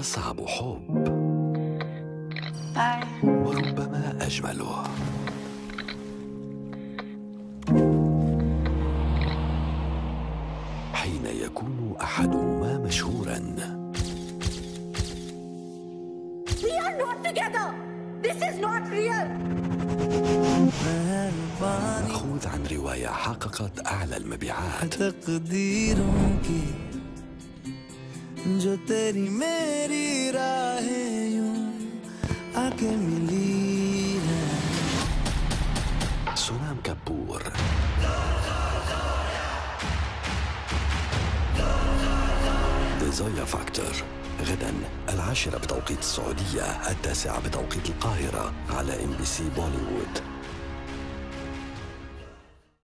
أصعب حب باي. وربما أجمله حين يكون أحدهما مشهورا We are not together. This is not real. مأخوذ عن رواية حققت أعلى المبيعات تقديرك जो तेरी मेरी राहें यूं आके मिली है سونام كبور ديزاير فاكتور غدا العاشرة بتوقيت السعودية التاسعة بتوقيت القاهرة على ام بي سي بوليوود